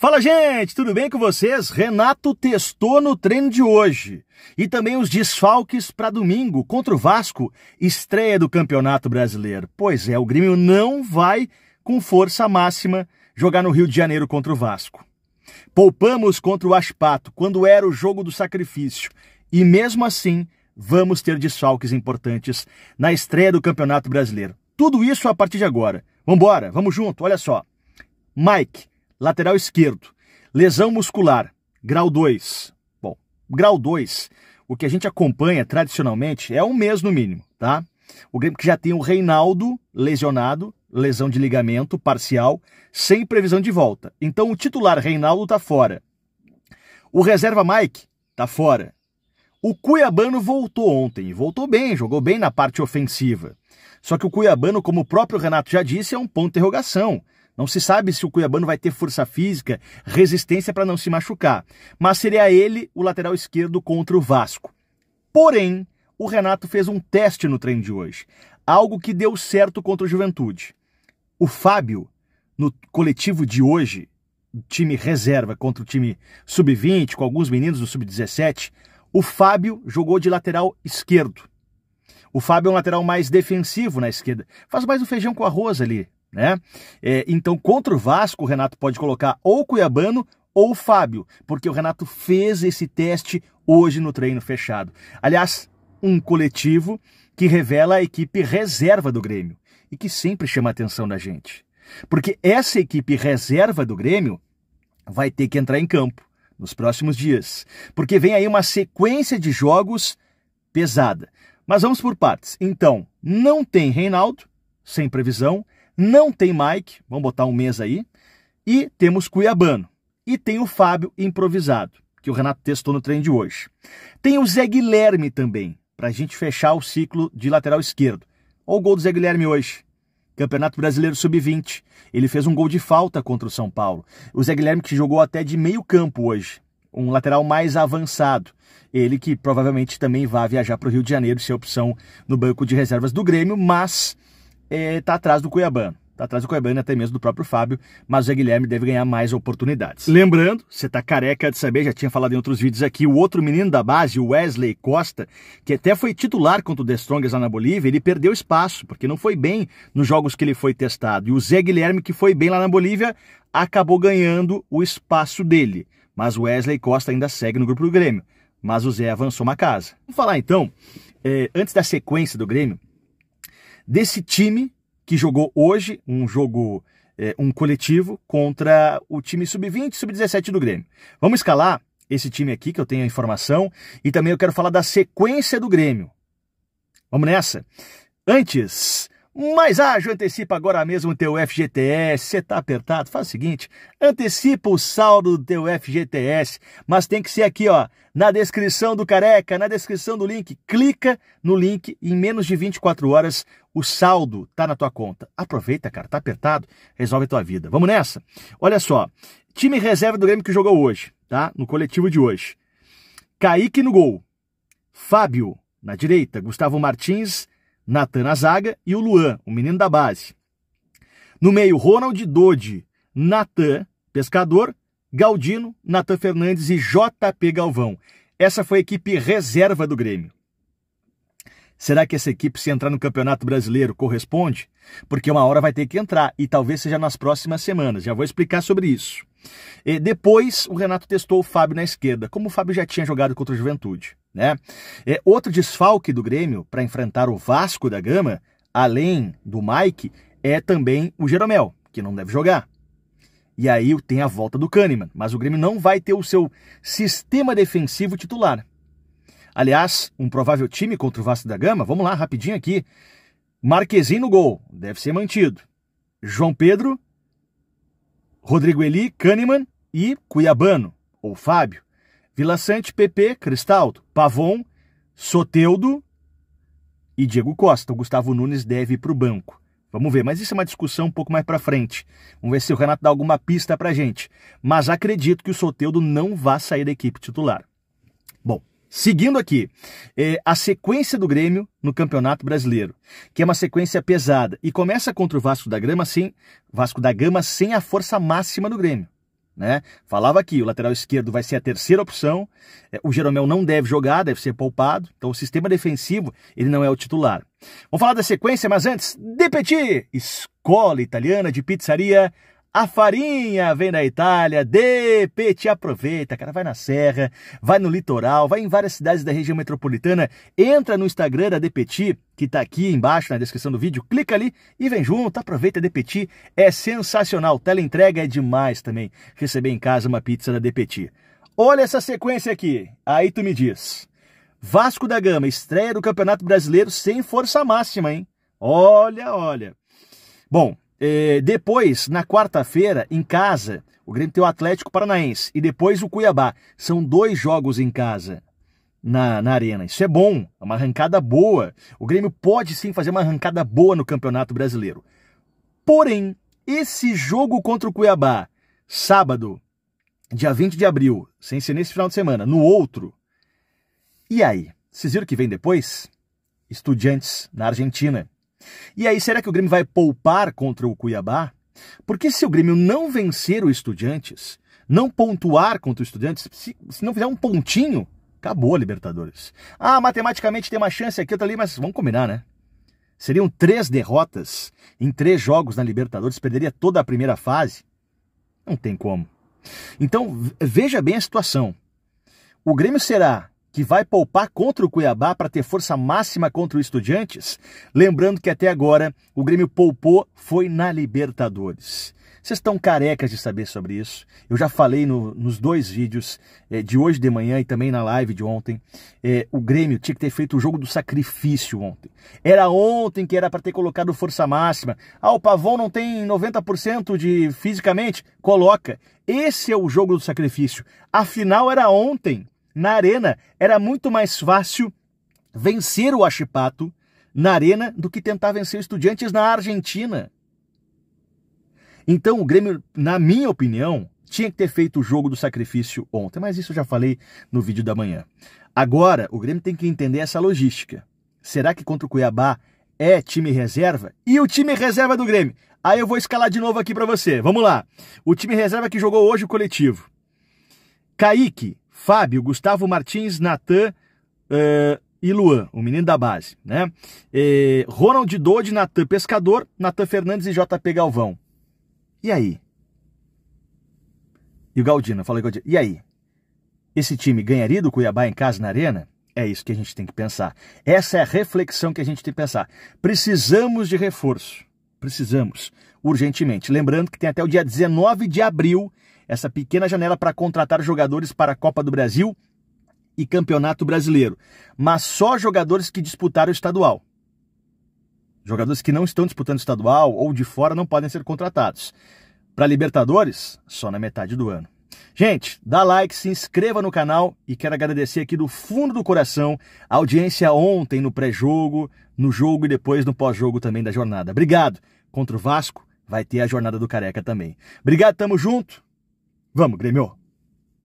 Fala, gente, tudo bem com vocês? Renato testou no treino de hoje. E também os desfalques para domingo contra o Vasco, estreia do Campeonato Brasileiro. Pois é, o Grêmio não vai com força máxima jogar no Rio de Janeiro contra o Vasco. Poupamos contra o Aspato quando era o jogo do sacrifício. E mesmo assim, vamos ter desfalques importantes na estreia do Campeonato Brasileiro. Tudo isso a partir de agora. Vambora, vamos junto, olha só. Mike, lateral esquerdo, lesão muscular, grau 2. Bom, grau 2, o que a gente acompanha tradicionalmente é um mês no mínimo, tá? O Grêmio que já tem o Reinaldo lesionado, lesão de ligamento parcial, sem previsão de volta. Então o titular Reinaldo tá fora. O reserva Mike tá fora. O Cuiabano voltou ontem, voltou bem, jogou bem na parte ofensiva. Só que o Cuiabano, como o próprio Renato já disse, é um ponto de interrogação. Não se sabe se o Cuiabano vai ter força física, resistência para não se machucar. Mas seria ele o lateral esquerdo contra o Vasco. Porém, o Renato fez um teste no treino de hoje. Algo que deu certo contra o Juventude. O Fábio, no coletivo de hoje, time reserva contra o time sub-20, com alguns meninos do sub-17, o Fábio jogou de lateral esquerdo. O Fábio é um lateral mais defensivo na esquerda. Faz mais o feijão com arroz ali, né? É, então, contra o Vasco, o Renato pode colocar ou o Cuiabano ou o Fábio, porque o Renato fez esse teste hoje no treino fechado. Aliás, um coletivo que revela a equipe reserva do Grêmio e que sempre chama a atenção da gente. Porque essa equipe reserva do Grêmio vai ter que entrar em campo nos próximos dias, porque vem aí uma sequência de jogos pesada. Mas vamos por partes. Então, não tem Reinaldo, sem previsão, não tem Mike, vamos botar um mês aí, e temos Cuiabano. E tem o Fábio improvisado, que o Renato testou no treino de hoje. Tem o Zé Guilherme também, para a gente fechar o ciclo de lateral esquerdo. Olha o gol do Zé Guilherme hoje. Campeonato Brasileiro Sub-20. Ele fez um gol de falta contra o São Paulo. O Zé Guilherme que jogou até de meio campo hoje. Um lateral mais avançado. Ele que provavelmente também vai viajar para o Rio de Janeiro, ser opção no banco de reservas do Grêmio, mas está é, atrás do Cuiabano. Está atrás do Cuiabano até mesmo do próprio Fábio, mas o Zé Guilherme deve ganhar mais oportunidades. Lembrando, você está careca de saber, já tinha falado em outros vídeos aqui, o outro menino da base, o Wesley Costa, que até foi titular contra o The Strongest lá na Bolívia, ele perdeu espaço, porque não foi bem nos jogos que ele foi testado. E o Zé Guilherme, que foi bem lá na Bolívia, acabou ganhando o espaço dele. Mas o Wesley Costa ainda segue no grupo do Grêmio. Mas o Zé avançou uma casa. Vamos falar então, é, antes da sequência do Grêmio, desse time que jogou hoje um jogo, é, um coletivo contra o time sub-20, sub-17 do Grêmio. Vamos escalar esse time aqui que eu tenho a informação e também eu quero falar da sequência do Grêmio. Vamos nessa? Antes, mais ágil, antecipa agora mesmo o teu FGTS. Você tá apertado? Faz o seguinte, antecipa o saldo do teu FGTS, mas tem que ser aqui, ó, na descrição do Careca, na descrição do link. Clica no link e em menos de 24 horas o saldo tá na tua conta. Aproveita, cara, tá apertado, resolve a tua vida. Vamos nessa? Olha só, time reserva do Grêmio que jogou hoje, tá? No coletivo de hoje. Kaique no gol. Fábio na direita, Gustavo Martins, Natan na zaga e o Luan, o menino da base. No meio, Ronald Dodi, Natan, pescador, Galdino, Natan Fernandes e JP Galvão. Essa foi a equipe reserva do Grêmio. Será que essa equipe, se entrar no Campeonato Brasileiro, corresponde? Porque uma hora vai ter que entrar e talvez seja nas próximas semanas. Já vou explicar sobre isso. E depois, o Renato testou o Fábio na esquerda, como o Fábio já tinha jogado contra o Juventude. Né? É, outro desfalque do Grêmio para enfrentar o Vasco da Gama, além do Mike, é também o Jeromel, que não deve jogar. E aí tem a volta do Kahneman, mas o Grêmio não vai ter o seu sistema defensivo titular. Aliás, um provável time contra o Vasco da Gama, vamos lá, rapidinho aqui. Marquezinho no gol, deve ser mantido. João Pedro, Rodrigo Eli, Kahneman e Cuiabano, ou Fábio. Vila Sante, PP, Cristaldo, Pavon, Soteudo e Diego Costa. O Gustavo Nunes deve ir para o banco. Vamos ver, mas isso é uma discussão um pouco mais para frente. Vamos ver se o Renato dá alguma pista para gente. Mas acredito que o Soteudo não vá sair da equipe titular. Bom, Seguindo aqui, é, a sequência do Grêmio no Campeonato Brasileiro, que é uma sequência pesada e começa contra o Vasco da Gama sem Vasco da Gama sem a força máxima do Grêmio, né? Falava aqui, o lateral esquerdo vai ser a terceira opção, é, o Jeromel não deve jogar, deve ser poupado, então o sistema defensivo ele não é o titular. Vamos falar da sequência, mas antes, De escola italiana de pizzaria a farinha vem da Itália, de Petit, aproveita, cara, vai na serra, vai no litoral, vai em várias cidades da região metropolitana, entra no Instagram da De Petit, que tá aqui embaixo na descrição do vídeo, clica ali e vem junto, aproveita De Petit, é sensacional, tela entrega é demais também, receber em casa uma pizza da De Petit. Olha essa sequência aqui, aí tu me diz. Vasco da Gama, estreia do Campeonato Brasileiro sem força máxima, hein? Olha, olha. Bom, é, depois, na quarta-feira, em casa, o Grêmio tem o Atlético Paranaense e depois o Cuiabá. São dois jogos em casa na, na arena. Isso é bom, é uma arrancada boa. O Grêmio pode sim fazer uma arrancada boa no Campeonato Brasileiro. Porém, esse jogo contra o Cuiabá, sábado, dia 20 de abril, sem ser nesse final de semana, no outro. E aí? Vocês viram que vem depois? Estudiantes na Argentina. E aí, será que o Grêmio vai poupar contra o Cuiabá? Porque se o Grêmio não vencer o Estudiantes, não pontuar contra o Estudiantes, se, se não fizer um pontinho, acabou a Libertadores. Ah, matematicamente tem uma chance aqui, outra ali, mas vamos combinar, né? Seriam três derrotas em três jogos na Libertadores, perderia toda a primeira fase. Não tem como. Então, veja bem a situação. O Grêmio será que vai poupar contra o Cuiabá para ter força máxima contra o Estudiantes? Lembrando que até agora o Grêmio poupou foi na Libertadores. Vocês estão carecas de saber sobre isso. Eu já falei no, nos dois vídeos é, de hoje de manhã e também na live de ontem. É, o Grêmio tinha que ter feito o jogo do sacrifício ontem. Era ontem que era para ter colocado força máxima. Ah, o Pavão não tem 90% de fisicamente? Coloca. Esse é o jogo do sacrifício. Afinal, era ontem na arena era muito mais fácil vencer o Achipato na arena do que tentar vencer o Estudiantes na Argentina. Então o Grêmio, na minha opinião, tinha que ter feito o jogo do sacrifício ontem, mas isso eu já falei no vídeo da manhã. Agora, o Grêmio tem que entender essa logística. Será que contra o Cuiabá é time reserva? E o time reserva do Grêmio? Aí eu vou escalar de novo aqui para você. Vamos lá. O time reserva que jogou hoje o coletivo. Kaique, Fábio, Gustavo Martins, Natan uh, e Luan, o menino da base, né? E, Ronald Dodi, Natan Pescador, Natan Fernandes e JP Galvão. E aí? E o Galdino, falei Galdino. E aí? Esse time ganharia do Cuiabá em casa na arena? É isso que a gente tem que pensar. Essa é a reflexão que a gente tem que pensar. Precisamos de reforço. Precisamos, urgentemente. Lembrando que tem até o dia 19 de abril essa pequena janela para contratar jogadores para a Copa do Brasil e Campeonato Brasileiro, mas só jogadores que disputaram o estadual. Jogadores que não estão disputando o estadual ou de fora não podem ser contratados. Para Libertadores, só na metade do ano. Gente, dá like, se inscreva no canal e quero agradecer aqui do fundo do coração a audiência ontem no pré-jogo, no jogo e depois no pós-jogo também da jornada. Obrigado. Contra o Vasco vai ter a jornada do Careca também. Obrigado, tamo junto. Vamos, Grêmio!